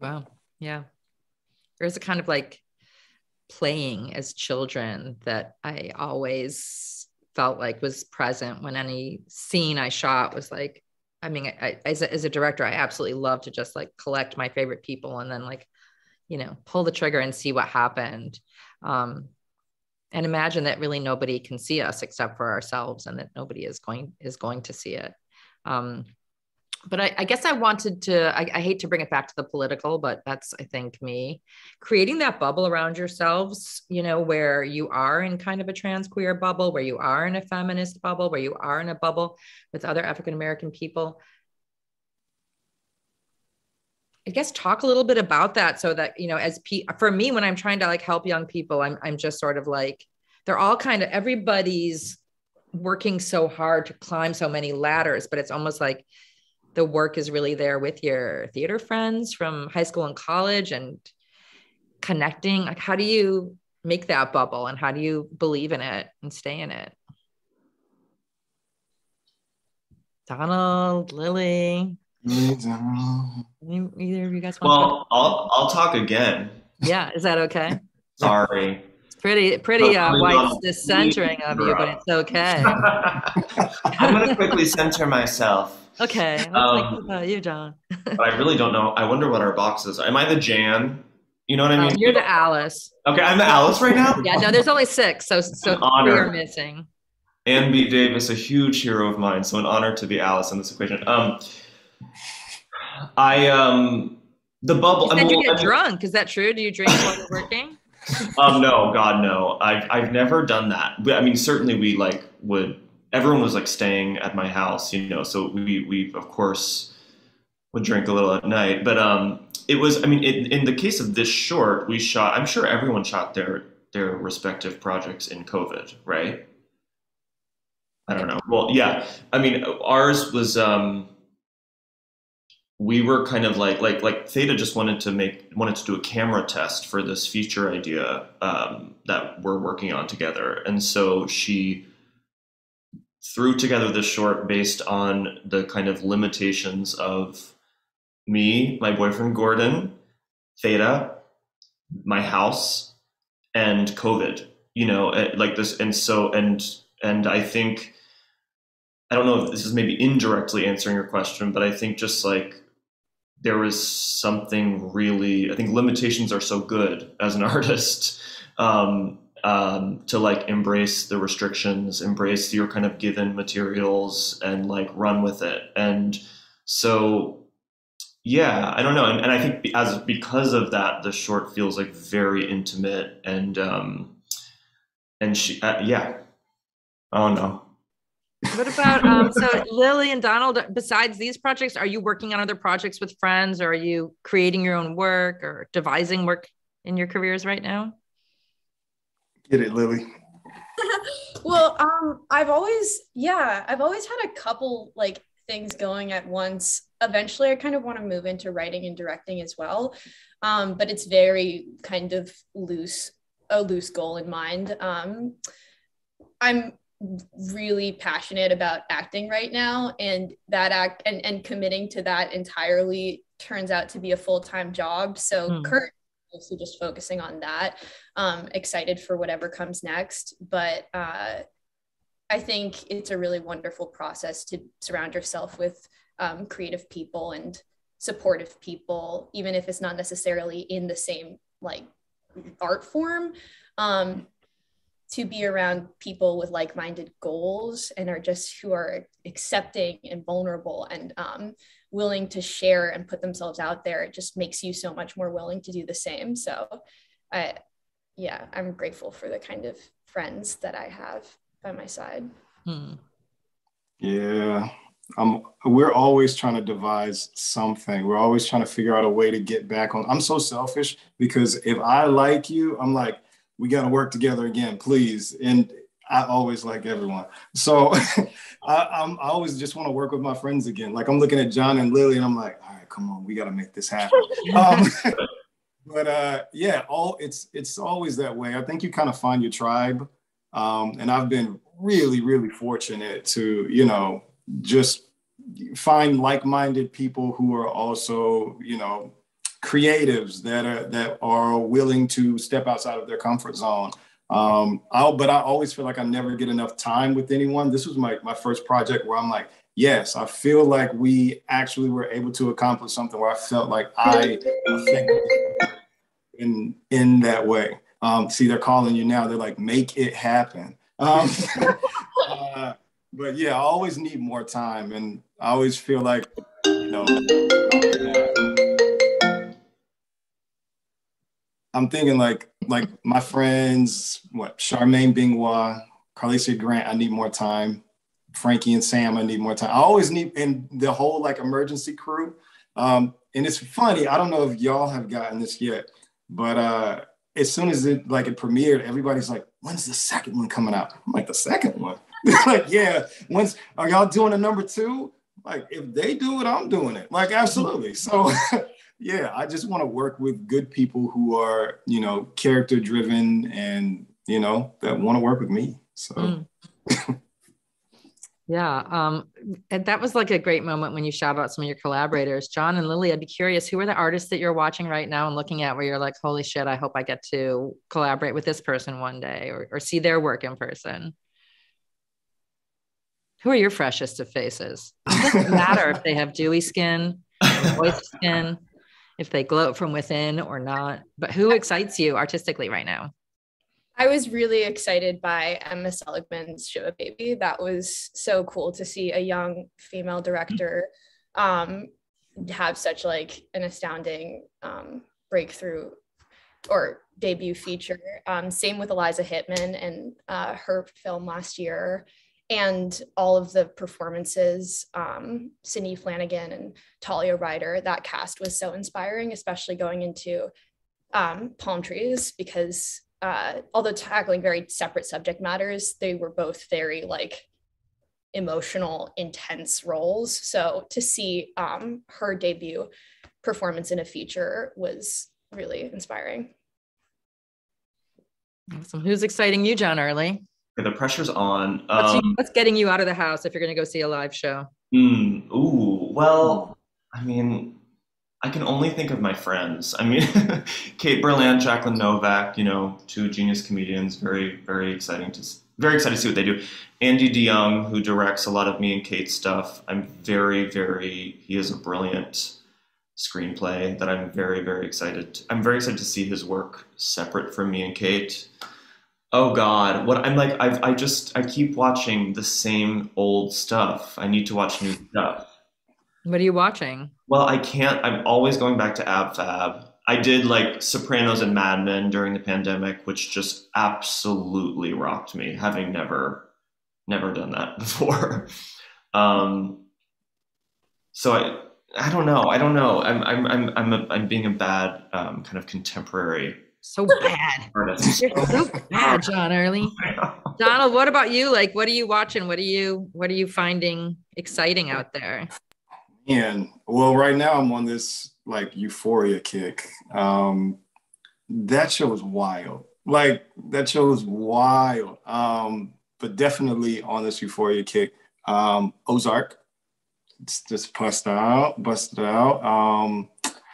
Wow. Yeah. There's a kind of like playing as children that I always felt like was present when any scene I shot was like I mean, I, as, a, as a director, I absolutely love to just like collect my favorite people and then like, you know, pull the trigger and see what happened. Um, and imagine that really nobody can see us except for ourselves and that nobody is going is going to see it. Um, but I, I, guess I wanted to, I, I, hate to bring it back to the political, but that's, I think, me creating that bubble around yourselves, you know, where you are in kind of a trans queer bubble, where you are in a feminist bubble, where you are in a bubble with other African American people. I guess talk a little bit about that so that, you know, as P- for me, when I'm trying to like help young people, I'm, I'm just sort of like, they're all kind of, everybody's working so hard to climb so many ladders, but it's almost like, the work is really there with your theater friends from high school and college and connecting? Like how do you make that bubble and how do you believe in it and stay in it? Donald lily. Either of you guys want well i'll i'll talk again. Yeah is that okay? Sorry. it's pretty pretty uh, white discentering of you but it's okay i'm going to quickly center myself Okay. Let's um, about you, John. but I really don't know. I wonder what our box is. Am I the Jan? You know what I oh, mean? you're the Alice. Okay, I'm the Alice right now. yeah, no, there's only six, so so three are missing. Ann B. Davis, a huge hero of mine, so an honor to be Alice in this equation. Um, I um, the bubble. You said I mean, you get I mean, drunk. Is that true? Do you drink while you're working? Um, no, God, no. I've I've never done that. I mean, certainly we like would everyone was like staying at my house, you know, so we we of course would drink a little at night. But um, it was, I mean, it, in the case of this short, we shot. I'm sure everyone shot their their respective projects in COVID, right? I don't know. Well, yeah. I mean, ours was. Um, we were kind of like like like Theda just wanted to make wanted to do a camera test for this feature idea um, that we're working on together, and so she threw together this short based on the kind of limitations of me, my boyfriend Gordon, Theda, my house, and COVID. You know, eh, like this, and so and and I think I don't know if this is maybe indirectly answering your question, but I think just like there was something really, I think limitations are so good as an artist. Um, um, to like embrace the restrictions, embrace your kind of given materials, and like run with it. And so, yeah, I don't know, and, and I think as because of that, the short feels like very intimate and um, and she, uh, yeah, I don't know. What about um, so Lily and Donald? Besides these projects, are you working on other projects with friends, or are you creating your own work or devising work in your careers right now? Get it, Lily. well, um, I've always, yeah, I've always had a couple like things going at once. Eventually, I kind of want to move into writing and directing as well, um, but it's very kind of loose, a loose goal in mind. Um, I'm really passionate about acting right now, and that act and and committing to that entirely turns out to be a full time job. So mm. current mostly just focusing on that. Um, excited for whatever comes next, but uh, I think it's a really wonderful process to surround yourself with um, creative people and supportive people, even if it's not necessarily in the same like art form. Um, to be around people with like-minded goals and are just who are accepting and vulnerable and um, willing to share and put themselves out there it just makes you so much more willing to do the same so i yeah i'm grateful for the kind of friends that i have by my side hmm. yeah um, we're always trying to devise something. We're always trying to figure out a way to get back on. I'm so selfish because if I like you, I'm like, we got to work together again, please. And I always like everyone. So I, I'm, I always just want to work with my friends again. Like I'm looking at John and Lily and I'm like, all right, come on, we got to make this happen. um, but uh, yeah, all it's it's always that way. I think you kind of find your tribe, um, and I've been really really fortunate to you know just find like-minded people who are also you know creatives that are that are willing to step outside of their comfort zone. Um, I'll, but I always feel like I never get enough time with anyone. This was my my first project where I'm like, yes, I feel like we actually were able to accomplish something where I felt like I in in that way. Um, see, they're calling you now. They're like, make it happen. Um, uh, but yeah, I always need more time, and I always feel like, you know, I'm thinking like like my friends, what Charmaine Bingwa, Carlisia Grant. I need more time. Frankie and Sam, I need more time. I always need, and the whole like emergency crew. Um, and it's funny. I don't know if y'all have gotten this yet, but uh, as soon as it like it premiered, everybody's like, "When's the second one coming out?" I'm like, "The second one." like, yeah. Once are y'all doing a number two? Like, if they do it, I'm doing it. Like, absolutely. So, yeah, I just want to work with good people who are, you know, character driven and you know that want to work with me. So. Mm. Yeah. Um, and that was like a great moment when you shout out some of your collaborators, John and Lily. I'd be curious, who are the artists that you're watching right now and looking at where you're like, holy shit, I hope I get to collaborate with this person one day or, or see their work in person? Who are your freshest of faces? It doesn't matter if they have dewy skin, moist skin, if they glow from within or not, but who excites you artistically right now? I was really excited by Emma Seligman's Shiva Baby. That was so cool to see a young female director um, have such like an astounding um, breakthrough or debut feature. Um, same with Eliza Hittman and uh, her film last year, and all of the performances. Um, Sidney Flanigan and Talia Ryder. That cast was so inspiring, especially going into um, palm trees because uh, although tackling very separate subject matters, they were both very like emotional, intense roles. So to see um, her debut performance in a feature was really inspiring. Awesome. Who's exciting you, John Early? The pressure's on. What's, um, what's, getting you out of the house if you're going to go see a live show? Mm, ooh, well, I mean, I can only think of my friends. I mean, Kate Berlant, Jacqueline Novak, you know, two genius comedians. Very, very exciting to very excited to see what they do. Andy DeYoung, who directs a lot of me and Kate's stuff. I'm very, very. He is a brilliant screenplay that I'm very, very excited. I'm very excited to see his work separate from me and Kate. Oh God, what I'm like, I've I just I keep watching the same old stuff. I need to watch new stuff. What are you watching? Well, I can't. I'm always going back to Ab Fab. I did like Sopranos and Mad Men during the pandemic, which just absolutely rocked me, having never, never done that before. um, so I, I don't know. I don't know. I'm, I'm, I'm, I'm, a, I'm being a bad um, kind of contemporary. So bad. You're so bad, John Early. Donald, what about you? Like, what are you watching? What are you, what are you finding exciting out there? And well, right now I'm on this like euphoria kick. Um, that show was wild. Like that show was wild. Um, but definitely on this euphoria kick. Um, Ozark. It's just bust out, busted out. Um,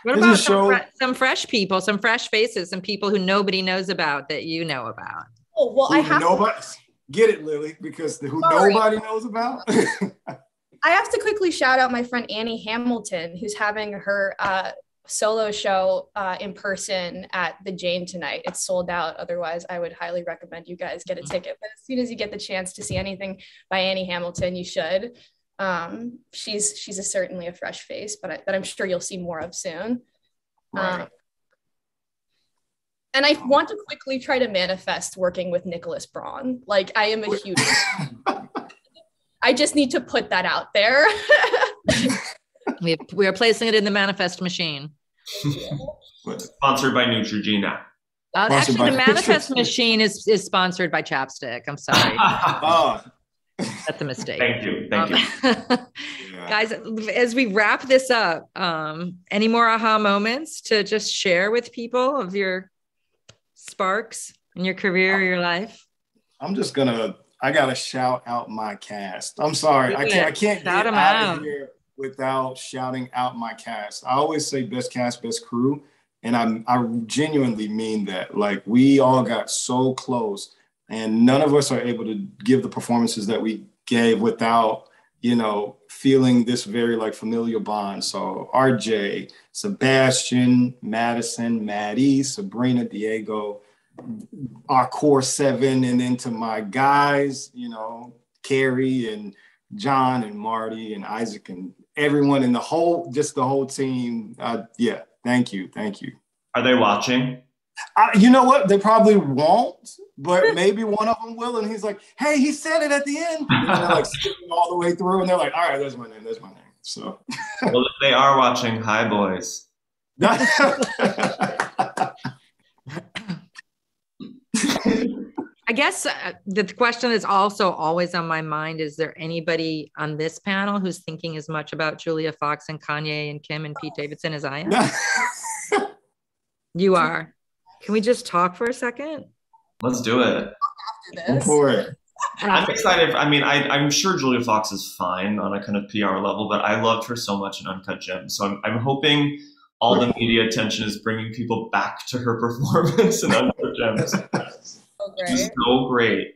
what about some, fre- some, fresh people, some fresh faces, some people who nobody knows about that you know about? Oh well, who I have nobody to- get it, Lily, because who Sorry. nobody knows about. I have to quickly shout out my friend Annie Hamilton, who's having her uh, solo show uh, in person at the Jane tonight. It's sold out. Otherwise, I would highly recommend you guys get a ticket. But as soon as you get the chance to see anything by Annie Hamilton, you should. Um, she's she's a, certainly a fresh face, but I, that I'm sure you'll see more of soon. Right. Um, and I want to quickly try to manifest working with Nicholas Braun. Like I am a huge I just need to put that out there. we, we are placing it in the manifest machine. Sponsored by Neutrogena. Uh, actually, the manifest machine is, is sponsored by Chapstick. I'm sorry. oh. That's a mistake. Thank you. Thank um, you. man. Guys, as we wrap this up, um, any more aha moments to just share with people of your sparks in your career or your life? I'm just gonna. I gotta shout out my cast. I'm sorry, I can't. I can't Shout get 'em out, out. of here without shouting out my cast. I always say best cast, best crew, and I I genuinely mean that. Like we all got so close, and none of us are able to give the performances that we gave without you know feeling this very like familiar bond. So RJ, Sebastian, Madison, Maddie, Sabrina, Diego our core seven and then to my guys, you know, Carey and John and Marty and Isaac and everyone in the whole, just the whole team. Uh, yeah, thank you, thank you. Are they watching? Uh, you know what? They probably won't, but maybe one of them will. And he's like, "Hey, he said it at the end." And they're like skipping all the way through, and they're like, "All right, there's my name. There's my name." So. well, they are watching, High boys. I guess uh, the question is also always on my mind. Is there anybody on this panel who's thinking as much about Julia Fox and Kanye and Kim and Pete Davidson as I am? You are. Can we just talk for a second? Let's do it. Go for it. I'm excited. I mean, I, I'm sure Julia Fox is fine on a kind of PR level, but I loved her so much in Uncut Gems. So I'm, I'm hoping all the media attention is bringing people back to her performance in Uncut Gems. So Just great. so great.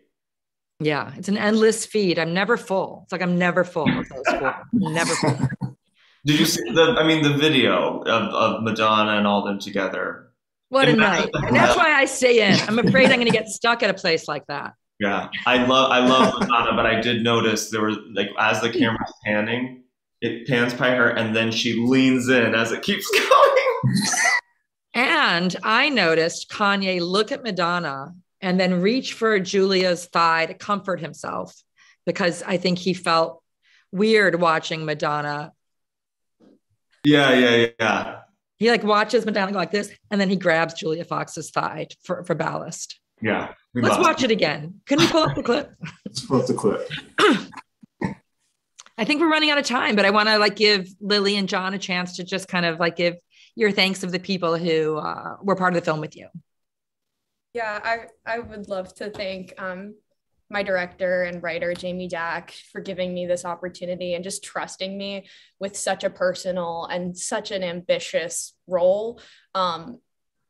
Yeah, it's an endless feed. I'm never full. It's like I'm never full of those four. Never full. Did you see the? I mean, the video of, of Madonna and all them together. What a night. And that's why I stay in. I'm afraid I'm going to get stuck at a place like that. Yeah, I love I love Madonna, but I did notice there was like as the camera's panning, it pans by her and then she leans in as it keeps going. And I noticed Kanye look at Madonna and then reach for Julia's thigh to comfort himself because I think he felt weird watching Madonna. Yeah, yeah, yeah. He like watches Madonna go like this and then he grabs Julia Fox's thigh for, for ballast. Yeah. Let's love watch it again. Can we pull up the clip? Let's put up the clip. I think we're running out of time, but I want to like give Lily and John a chance to just kind of like give your thanks of the people who uh, were part of the film with you. Yeah, I, I would love to thank um, my director and writer, Jamie Dack, for giving me this opportunity and just trusting me with such a personal and such an ambitious role. Um,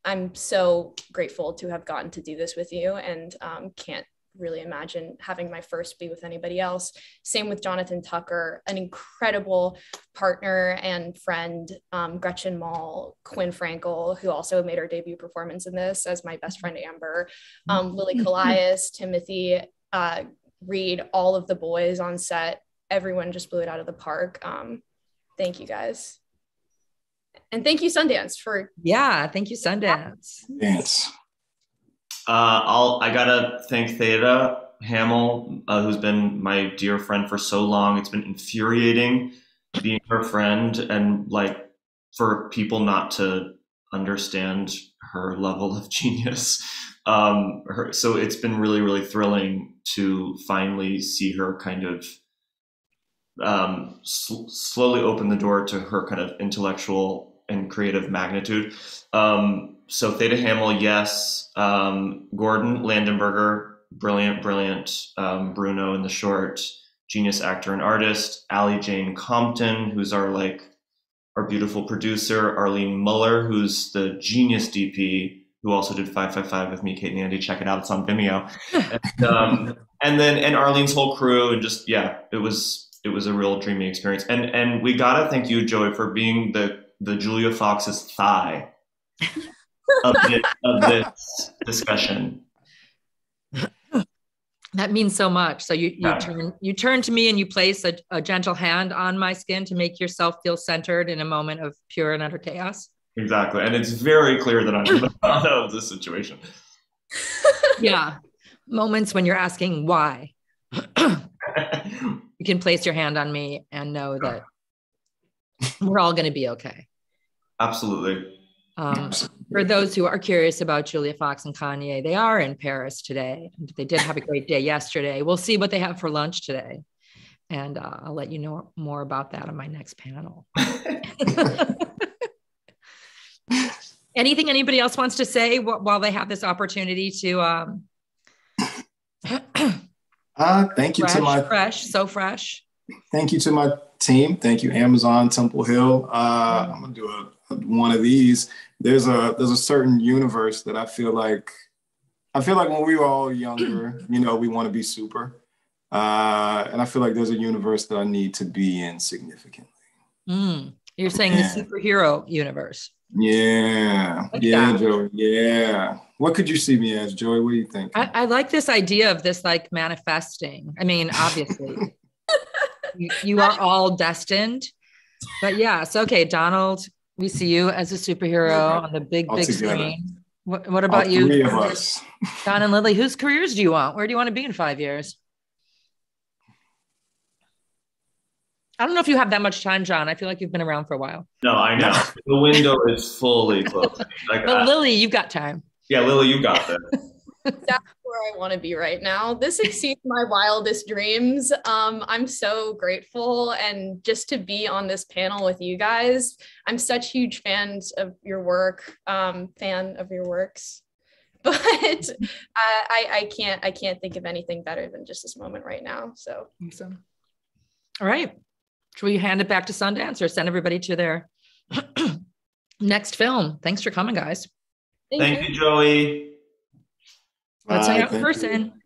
I'm so grateful to have gotten to do this with you and um, can't really imagine having my first be with anybody else. Same with Jonathan Tucker, an incredible partner and friend, um, Gretchen Mol, Quinn Frankel, who also made her debut performance in this as my best friend Amber, um, Lily Colias, Timothy, uh, Reed, all of the boys on set. Everyone just blew it out of the park. Um, thank you guys. And thank you, Sundance, for Yeah, thank you, Sundance. Dance. Uh, I'll I gotta thank Theda Hammel, uh, who's been my dear friend for so long. It's been infuriating being her friend and like for people not to understand her level of genius. Um, her, so it's been really really thrilling to finally see her kind of um, sl- slowly open the door to her kind of intellectual and creative magnitude. Um, so Theda Hammel, yes. Um, Gordon Landenberger, brilliant, brilliant. Um, Bruno in the short, genius actor and artist. Allie Jane Compton, who's our like our beautiful producer. Arlene Muller, who's the genius DP, who also did 555 with me, Kate and Andy. Check it out; it's on Vimeo. and, um, and then and Arlene's whole crew, and just yeah, it was it was a real dreamy experience. And and we gotta thank you, Joey, for being the the Julia Fox's thigh of this, of this discussion. That means so much. So you you turn you turn to me and you place a, a gentle hand on my skin to make yourself feel centered in a moment of pure and utter chaos. Exactly. And it's very clear that I'm the Madonna of this situation. Yeah. Moments when you're asking why. you can place your hand on me and know that we're all going to be okay. Absolutely. Um, for those who are curious about Julia Fox and Kanye, they are in Paris today. They did have a great day yesterday. We'll see what they have for lunch today. And uh, I'll let you know more about that on my next panel. Anything anybody else wants to say while they have this opportunity to? Um, uh, thank you fresh, to my fresh, so fresh. Thank you to my team. Thank you, Amazon Temple Hill. Uh, I'm gonna do a, a, one of these. There's a there's a certain universe that I feel like I feel like when we were all younger, you know, we want to be super. Uh, and I feel like there's a universe that I need to be in significantly. Mm, you're saying yeah. the superhero universe. Yeah. Like yeah, that. Joey. Yeah. What could you see me as, Joey? What do you think? I, I like this idea of this like manifesting. I mean, obviously, you, you, are all destined. But yes, okay, Donald, we see you as a superhero on the big, all big together. screen. What, what about all you? Three of us. Don and Lily, whose careers do you want? Where do you want to be in five years? I don't know if you have that much time, John. I feel like you've been around for a while. No, I know. the window is fully closed. Like, but Lily, you've got time. Yeah, Lily, you got this. That's where I want to be right now. This exceeds my wildest dreams. Um, I'm so grateful and just to be on this panel with you guys. I'm such huge fans of your work, um, fan of your works. But I, I, I can't I can't think of anything better than just this moment right now. So awesome. All right. Should we hand it back to Sundance or send everybody to their next film? Thanks for coming, guys. Thank, Thank you. you, Joey. Let's hang out in person. You.